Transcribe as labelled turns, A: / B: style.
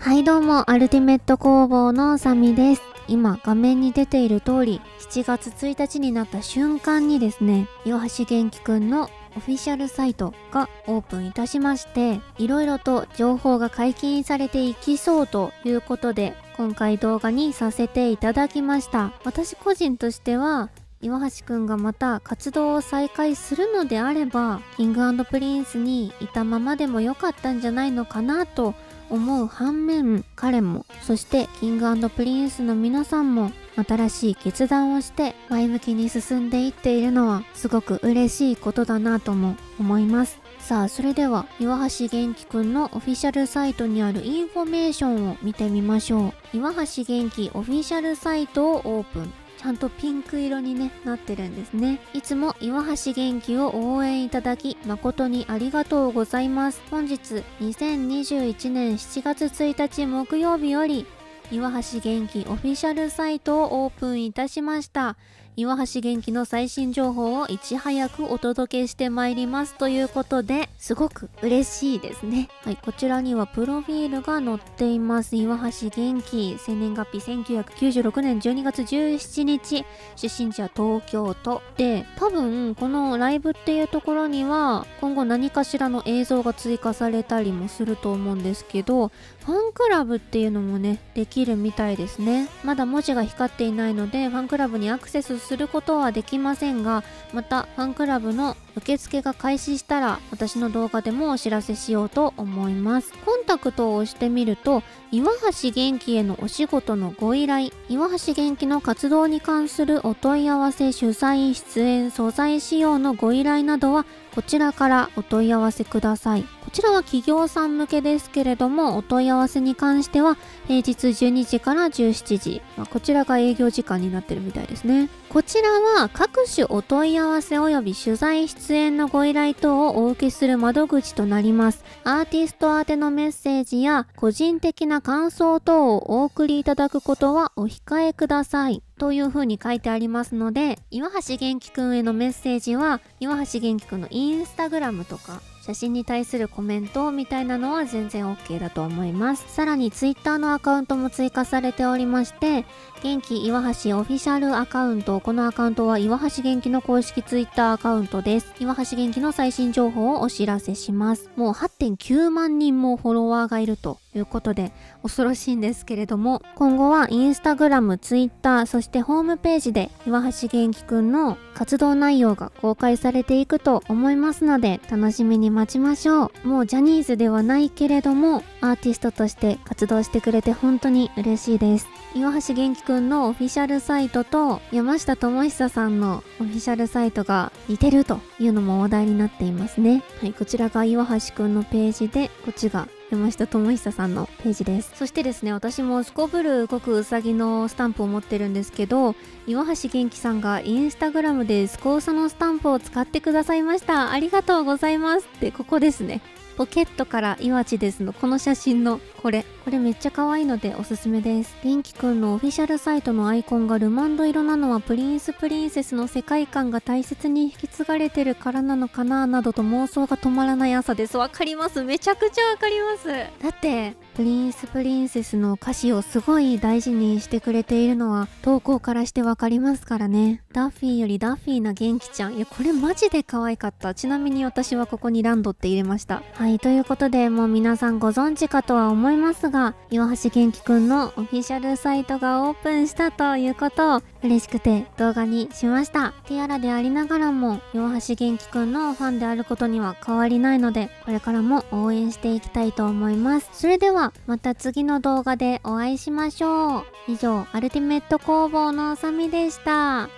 A: はいどうも、アルティメット工房のあさみです。今画面に出ている通り、7月1日になった瞬間にですね、岩橋玄樹くんのオフィシャルサイトがオープンいたしまして、いろいろと情報が解禁されていきそうということで、今回動画にさせていただきました。私個人としては、岩橋くんがまた活動を再開するのであれば、キングプリンスにいたままでもよかったんじゃないのかなと思う反面彼もそしてキングプリンスの皆さんも新しい決断をして前向きに進んでいっているのはすごく嬉しいことだなとも思います。さあそれでは岩橋玄樹くんのオフィシャルサイトにあるインフォメーションを見てみましょう。岩橋玄樹オフィシャルサイトをオープン。ちゃんとピンク色に、ね、なってるんですね。いつも岩橋玄樹を応援いただき誠にありがとうございます。本日2021年7月1日木曜日より岩橋元気オフィシャルサイトをオープンいたしました。岩橋元気の最新情報をいち早くお届けしてまいりますということですごく嬉しいですね。はい、こちらにはプロフィールが載っています。岩橋元気、生年月日1996年12月17日、出身地は東京都で、多分このライブっていうところには今後何かしらの映像が追加されたりもすると思うんですけど、ファンクラブっていうのもね、できるみたいですね。まだ文字が光っていないので、ファンクラブにアクセスすることはできませんが、またファンクラブの受付が開始したら、私の動画でもお知らせしようと思います。コンタクトを押してみると、岩橋元気へのお仕事のご依頼、岩橋元気の活動に関するお問い合わせ、主催、出演、素材使用のご依頼などは、こちらからお問い合わせください。こちらは企業さん向けですけれども、お問い合わせに関しては、平日12時から17時、まあ、こちらが営業時間になってるみたいですね。ここちらは各種お問い合わせ及び取材出演のご依頼等をお受けする窓口となります。アーティスト宛てのメッセージや個人的な感想等をお送りいただくことはお控えください。という風に書いてありますので、岩橋元気くんへのメッセージは、岩橋元気くんのインスタグラムとか、写真に対するコメントみたいなのは全然 OK だと思います。さらに Twitter のアカウントも追加されておりまして、元気岩橋オフィシャルアカウント、このアカウントは岩橋元気の公式 Twitter アカウントです。岩橋元気の最新情報をお知らせします。もう8.9万人もフォロワーがいるということで恐ろしいんですけれども今後はインスタグラム、ツイッターそしてホームページで岩橋元気くんの活動内容が公開されていくと思いますので楽しみに待ちましょうもうジャニーズではないけれどもアーティストとして活動してくれて本当に嬉しいです。岩橋玄樹くんのオフィシャルサイトと山下智久さんのオフィシャルサイトが似てるというのも話題になっていますね。はいこちらが岩橋くんのページでこっちが山下智久さんのページです。そしてですね私もすこぶる動くうさぎのスタンプを持ってるんですけど岩橋玄樹さんがインスタグラムですこうさのスタンプを使ってくださいました。ありがとうございます。ってここですね。ポケットからいわちですのこの写真のこれ。これめっちゃ可愛いのでおすすめです。玄樹くんのオフィシャルサイトのアイコンがルマンド色なのはプリンスプリンセスの世界観が大切に引き継がれてるからなのかななどと妄想が止まらない朝です。わかります。めちゃくちゃわかります。だってプリンスプリンセスの歌詞をすごい大事にしてくれているのは投稿からしてわかりますからね。ダッフィーよりダッフィーな玄樹ちゃん。いやこれマジで可愛かった。ちなみに私はここにランドって入れました。はいということでもう皆さんご存知かとは思いますが岩橋玄樹くんのオフィシャルサイトがオープンしたということ。を嬉しくて動画にしました。ティアラでありながらも岩橋玄樹くんのファンであることには変わりないのでこれからも応援していきたいと思います。それではまた次の動画でお会いしましょう。以上アルティメット工房のあさみでした。